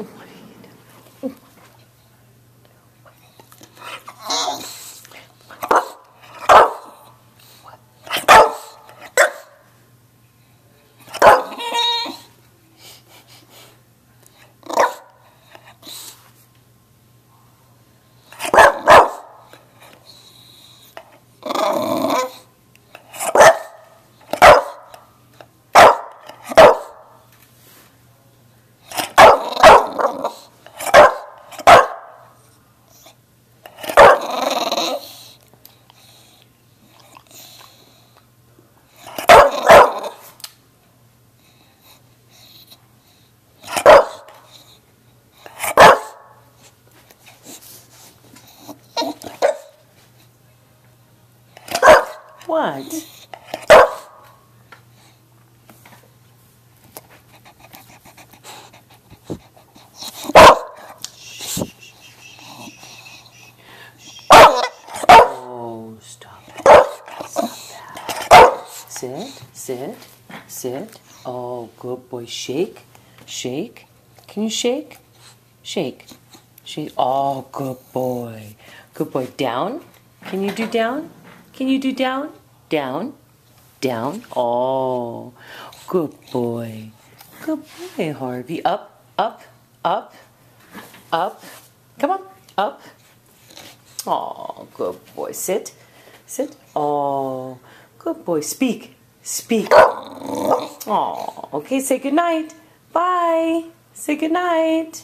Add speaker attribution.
Speaker 1: Oh my What? Oh, stop. Stop. Sit, sit, sit. Oh, good boy. Shake, shake. Can you shake? Shake. Shake. Oh, good boy. Good boy. Down. Can you do down? Can you do down? Down. Down. Oh, good boy. Good boy, Harvey. Up, up, up, up. Come on. Up. Oh, good boy. Sit. Sit. Oh, good boy. Speak. Speak. Oh, okay. Say good night. Bye. Say good night.